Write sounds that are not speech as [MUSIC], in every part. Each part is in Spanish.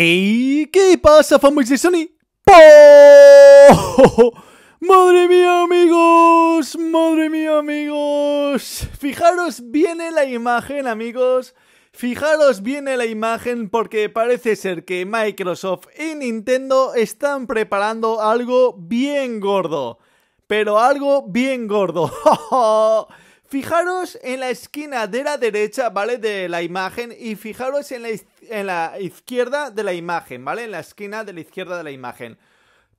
¿Y qué pasa, fanboys de Sony? ¡Po! ¡Madre mía, amigos! ¡Madre mía, amigos! Fijaros bien en la imagen, amigos. Fijaros bien en la imagen porque parece ser que Microsoft y Nintendo están preparando algo bien gordo. Pero algo bien gordo. [LAUGHS] Fijaros en la esquina de la derecha, ¿vale? De la imagen y fijaros en la, en la izquierda de la imagen, ¿vale? En la esquina de la izquierda de la imagen.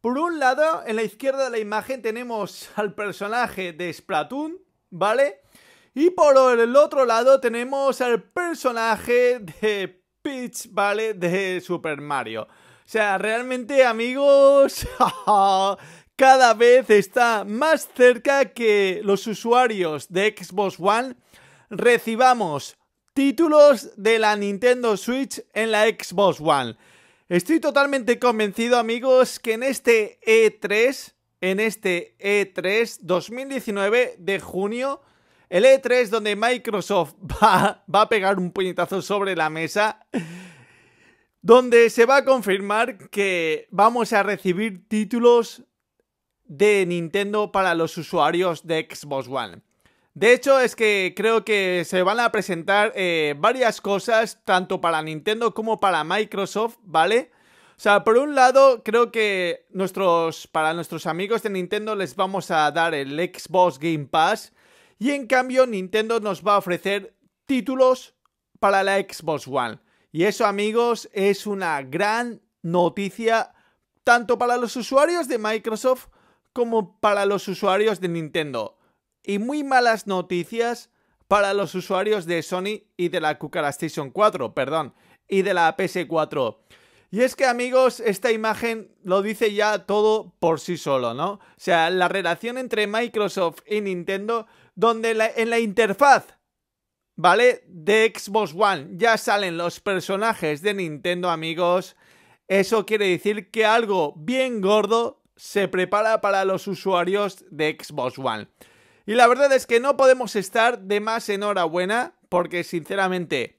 Por un lado, en la izquierda de la imagen tenemos [LAUGHS] al personaje de Splatoon, ¿vale? Y por el otro lado tenemos al personaje de Peach, ¿vale? De Super Mario. O sea, realmente amigos, [LAUGHS] cada vez está más cerca que los usuarios de Xbox One recibamos títulos de la Nintendo Switch en la Xbox One. Estoy totalmente convencido, amigos, que en este E3, en este E3 2019 de junio, el E3 donde Microsoft [LAUGHS] va, va a pegar un puñetazo sobre la mesa, donde se va a confirmar que vamos a recibir títulos de Nintendo para los usuarios de Xbox One. De hecho, es que creo que se van a presentar eh, varias cosas, tanto para Nintendo como para Microsoft, ¿vale? O sea, por un lado, creo que nuestros, para nuestros amigos de Nintendo les vamos a dar el Xbox Game Pass. Y en cambio, Nintendo nos va a ofrecer títulos para la Xbox One. Y eso, amigos, es una gran noticia tanto para los usuarios de Microsoft como para los usuarios de Nintendo. Y muy malas noticias para los usuarios de Sony y de la Cucara Station 4, perdón, y de la PS4. Y es que amigos, esta imagen lo dice ya todo por sí solo, ¿no? O sea, la relación entre Microsoft y Nintendo, donde en la interfaz, ¿vale? De Xbox One ya salen los personajes de Nintendo, amigos. Eso quiere decir que algo bien gordo se prepara para los usuarios de Xbox One. Y la verdad es que no podemos estar de más enhorabuena porque sinceramente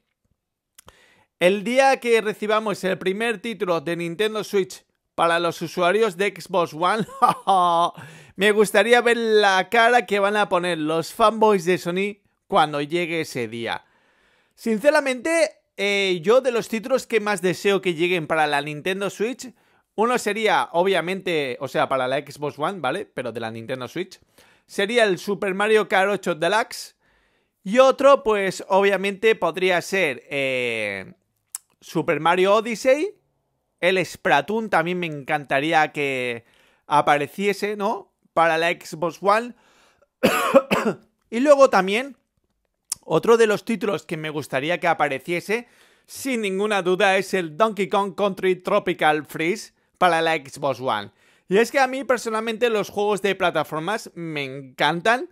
el día que recibamos el primer título de Nintendo Switch para los usuarios de Xbox One, [LAUGHS] me gustaría ver la cara que van a poner los fanboys de Sony cuando llegue ese día. Sinceramente, eh, yo de los títulos que más deseo que lleguen para la Nintendo Switch uno sería, obviamente, o sea, para la Xbox One, ¿vale? Pero de la Nintendo Switch. Sería el Super Mario Kart 8 Deluxe. Y otro, pues, obviamente, podría ser eh, Super Mario Odyssey. El Splatoon también me encantaría que apareciese, ¿no? Para la Xbox One. [COUGHS] y luego también, otro de los títulos que me gustaría que apareciese, sin ninguna duda, es el Donkey Kong Country Tropical Freeze para la Xbox One. Y es que a mí personalmente los juegos de plataformas me encantan.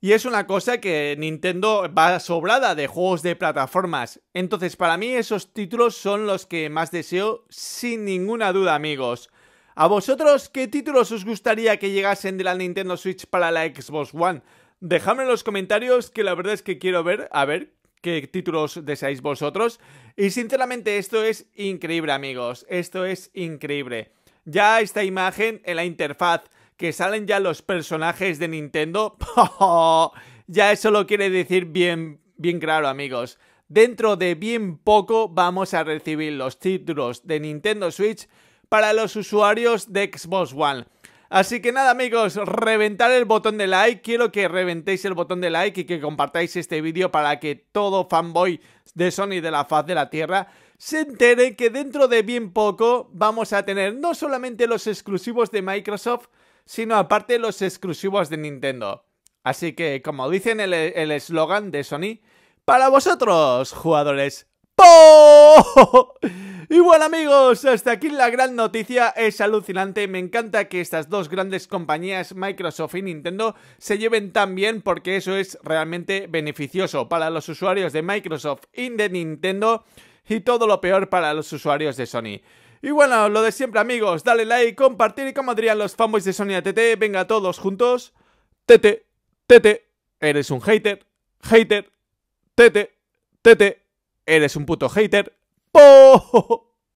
Y es una cosa que Nintendo va sobrada de juegos de plataformas. Entonces, para mí esos títulos son los que más deseo, sin ninguna duda, amigos. ¿A vosotros qué títulos os gustaría que llegasen de la Nintendo Switch para la Xbox One? Dejadme en los comentarios que la verdad es que quiero ver, a ver, qué títulos deseáis vosotros. Y sinceramente esto es increíble amigos, esto es increíble. Ya esta imagen en la interfaz que salen ya los personajes de Nintendo, [LAUGHS] ya eso lo quiere decir bien, bien claro amigos. Dentro de bien poco vamos a recibir los títulos de Nintendo Switch para los usuarios de Xbox One. Así que nada amigos, reventar el botón de like, quiero que reventéis el botón de like y que compartáis este vídeo para que todo fanboy de Sony de la faz de la Tierra se entere que dentro de bien poco vamos a tener no solamente los exclusivos de Microsoft, sino aparte los exclusivos de Nintendo. Así que, como dicen el eslogan de Sony, para vosotros, jugadores. ¡Po! Y bueno amigos, hasta aquí la gran noticia, es alucinante, me encanta que estas dos grandes compañías, Microsoft y Nintendo, se lleven tan bien porque eso es realmente beneficioso para los usuarios de Microsoft y de Nintendo y todo lo peor para los usuarios de Sony. Y bueno, lo de siempre amigos, dale like, compartir y como dirían los fanboys de Sony ATT, venga todos juntos, tete, tete, eres un hater, hater, tete, tete, eres un puto hater, ¡Po!